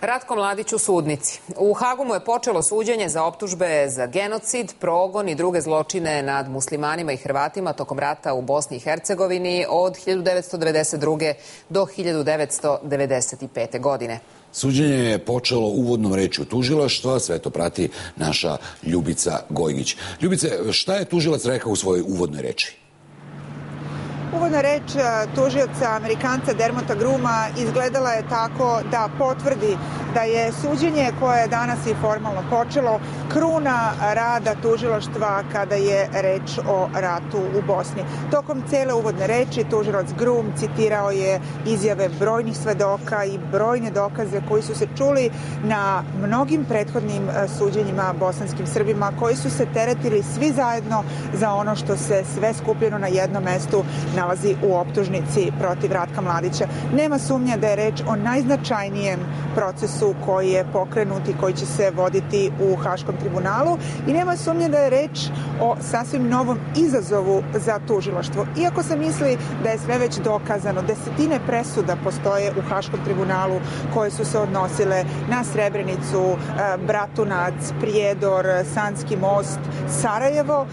Ratko Mladić u sudnici. U Hagu mu je počelo suđenje za optužbe za genocid, progon i druge zločine nad muslimanima i Hrvatima tokom rata u Bosni i Hercegovini od 1992. do 1995. godine. Suđenje je počelo uvodnom rečju tužilaštva, sve to prati naša Ljubica Gojgić. Ljubice, šta je tužilac rekao u svojoj uvodnoj reči? Uvodna reč tužioca Amerikanca Dermota Gruma izgledala je tako da potvrdi da je suđenje koje je danas i formalno počelo kruna rada tužilaštva kada je reč o ratu u Bosni. Tokom cele uvodne reči tužilac Grum citirao je izjave brojnih svedoka i brojne dokaze koji su se čuli na mnogim prethodnim suđenjima bosanskim Srbima koji su se teretili svi zajedno za ono što se sve skupljeno na jednom mestu nalazi u optužnici protiv Ratka Mladića. Nema sumnja da je reč o najznačajnijem procesu koji je pokrenut i koji će se voditi u Haškom tribunalu i nema sumnje da je reč o sasvim novom izazovu za tužilaštvo. Iako se misli da je sve već dokazano, desetine presuda postoje u Haškom tribunalu koje su se odnosile na Srebrenicu, Bratunac, Prijedor, Sanski most, Sarajevo.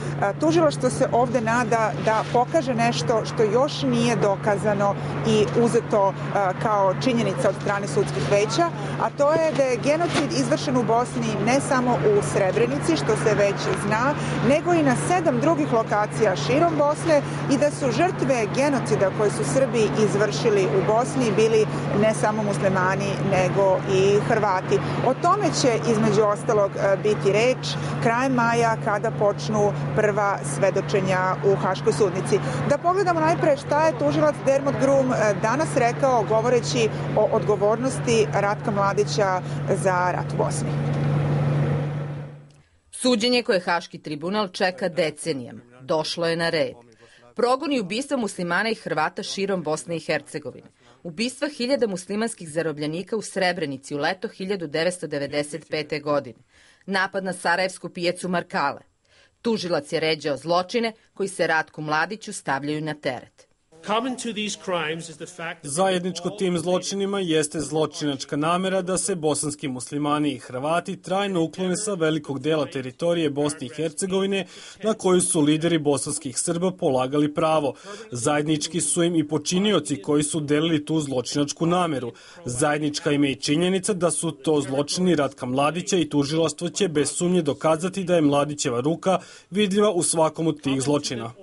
Tužilaštvo se ovde nada da pokaže nešto što još nije dokazano i uzeto kao činjenica od strane sudskih veća, a to je da je genocid izvršen u Bosni ne samo u Srebrenici, što se već zna, nego i na sedam drugih lokacija širom Bosne i da su žrtve genocida koje su Srbi izvršili u Bosni bili ne samo muslimani, nego i Hrvati. O tome će između ostalog biti reč krajem maja kada počnu prva svedočenja u Haškoj sudnici. Da pogledamo najpre šta je tužilac Dermot Grum danas rekao govoreći o odgovornosti Ratka Mladića za rat u Bosni. Suđenje koje Haški tribunal čeka decenijama došlo je na red. Progon i ubistva muslimana i Hrvata širom Bosne i Hercegovine. Ubistva hiljada muslimanskih zarobljenika u Srebrenici u leto 1995. godine. Napad na Sarajevsku pijecu Markale. Tužilac je ređao zločine koji se Ratku Mladiću stavljaju na teret. Zajedničko tim zločinima jeste zločinačka namera da se bosanski muslimani i Hrvati trajno uklone sa velikog dela teritorije Bosne i Hercegovine na koju su lideri bosanskih Srba polagali pravo. Zajednički su im i počinioci koji su delili tu zločinačku nameru. Zajednička im je i činjenica da su to zločini Ratka Mladića i tužilaštvo će bez sumnje dokazati da je Mladićeva ruka vidljiva u svakom od tih zločina.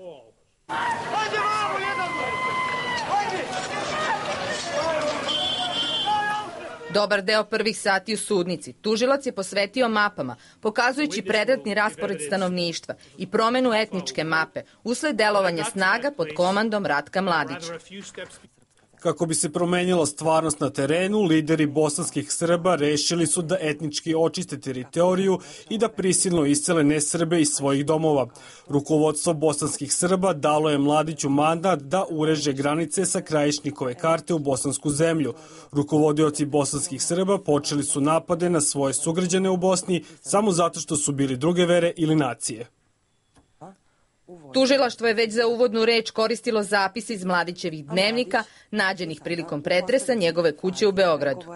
Dobar deo prvih sati u sudnici. Tužilac je posvetio mapama, pokazujući predratni raspored stanovništva i promenu etničke mape usled delovanja snaga pod komandom Ratka Mladića. Kako bi se promenila stvarnost na terenu, lideri bosanskih Srba rešili su da etnički očiste teritoriju i da prisilno iscele nesrbe iz svojih domova. Rukovodstvo bosanskih Srba dalo je Mladiću mandat da ureže granice sa krajišnikove karte u bosansku zemlju. Rukovodioci bosanskih Srba počeli su napade na svoje sugrađane u Bosni samo zato što su bili druge vere ili nacije. Tužilaštvo je već za uvodnu reč koristilo zapise iz Mladićevih dnevnika, nađenih prilikom pretresa njegove kuće u Beogradu.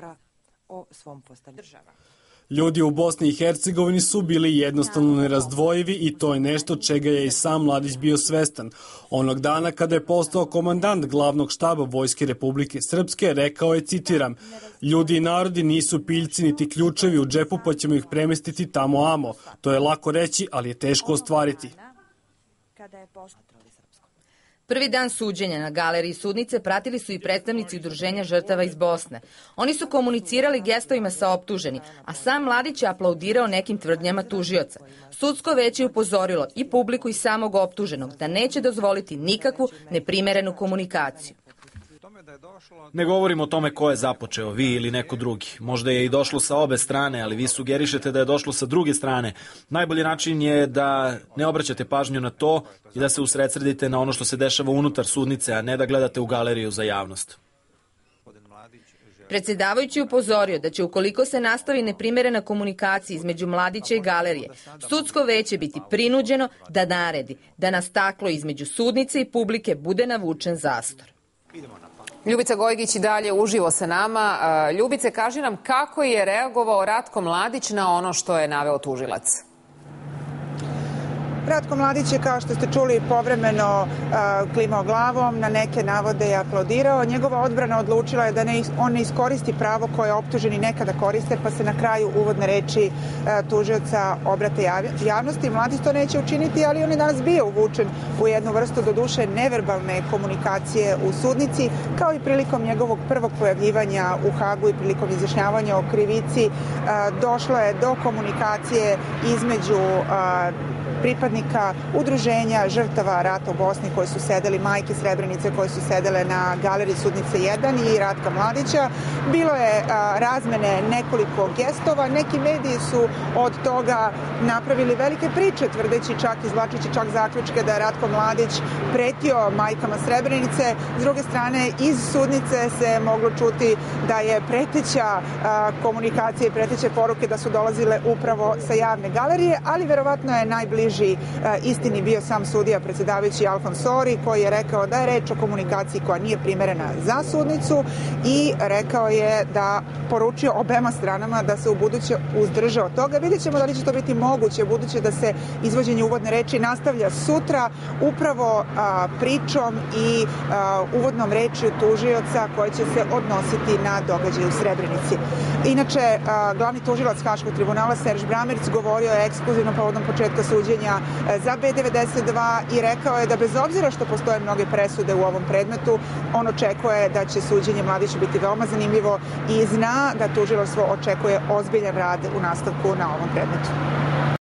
Ljudi u Bosni i Hercegovini su bili jednostavno nerazdvojivi i to je nešto čega je i sam Mladić bio svestan. Onog dana kada je postao komandant glavnog štaba Vojske Republike Srpske, rekao je, citiram, ljudi i narodi nisu piljci niti ključevi u džepu pa ćemo ih premestiti tamo amo. To je lako reći, ali je teško ostvariti kada je posmatrali srpskom. Prvi dan suđenja na galeriji sudnice pratili su i predstavnici udruženja žrtava iz Bosne. Oni su komunicirali gestovima sa optuženi, a sam Mladić je aplaudirao nekim tvrdnjama tužioca. Sudsko veće je upozorilo i publiku i samog optuženog da neće dozvoliti nikakvu neprimerenu komunikaciju. Ne govorimo o tome ko je započeo, vi ili neko drugi. Možda je i došlo sa obe strane, ali vi sugerišete da je došlo sa druge strane. Najbolji način je da ne obraćate pažnju na to i da se usredsredite na ono što se dešava unutar sudnice, a ne da gledate u galeriju za javnost. Predsedavajući upozorio da će ukoliko se nastavi neprimerena komunikacija između mladića i galerije, sudsko veće biti prinuđeno da naredi da na staklo između sudnice i publike bude navučen zastor. Ljubica Gojgić i dalje uživo sa nama. Ljubice, kaži nam kako je reagovao Ratko Mladić na ono što je naveo tužilac? Ratko Mladić je, kao što ste čuli, povremeno klimao glavom, na neke navode je aplodirao. Njegova odbrana odlučila je da ne, on ne iskoristi pravo koje optuženi nekada koriste, pa se na kraju uvodne reči tužioca obrate jav, javnosti. Mladić to neće učiniti, ali on je danas bio uvučen u jednu vrstu do duše neverbalne komunikacije u sudnici, kao i prilikom njegovog prvog pojavljivanja u Hagu i prilikom izjašnjavanja o krivici. Došlo je do komunikacije između pripadnika udruženja žrtava rata u Bosni koji su sedeli, majke Srebrenice koje su sedele na galeriji Sudnice 1 i Ratka Mladića. Bilo je razmene nekoliko gestova, neki mediji su od toga napravili velike priče, tvrdeći čak, izvlačeći čak zaključke da je Ratko Mladić pretio majkama Srebrenice. S druge strane, iz Sudnice se moglo čuti da je preteća a, komunikacija i preteće poruke da su dolazile upravo sa javne galerije, ali verovatno je najbliže bliži e, istini bio sam sudija predsjedavajući Alfon Sori koji je rekao da je reč o komunikaciji koja nije primerena za sudnicu i rekao je da poručio obema stranama da se u buduće uzdrže od toga. Vidjet ćemo da li će to biti moguće buduće da se izvođenje uvodne reči nastavlja sutra upravo a, pričom i a, uvodnom rečju tužioca koja će se odnositi na događaj u Srebrenici. Inače, a, glavni tužilac Haškog tribunala Serž Bramerc govorio je ekskluzivno povodom početka suđenja suđenja e, za B92 i rekao je da bez obzira što postoje mnoge presude u ovom predmetu, on očekuje da će suđenje Mladiću biti veoma zanimljivo i zna da tužilaštvo očekuje ozbiljan rad u nastavku na ovom predmetu.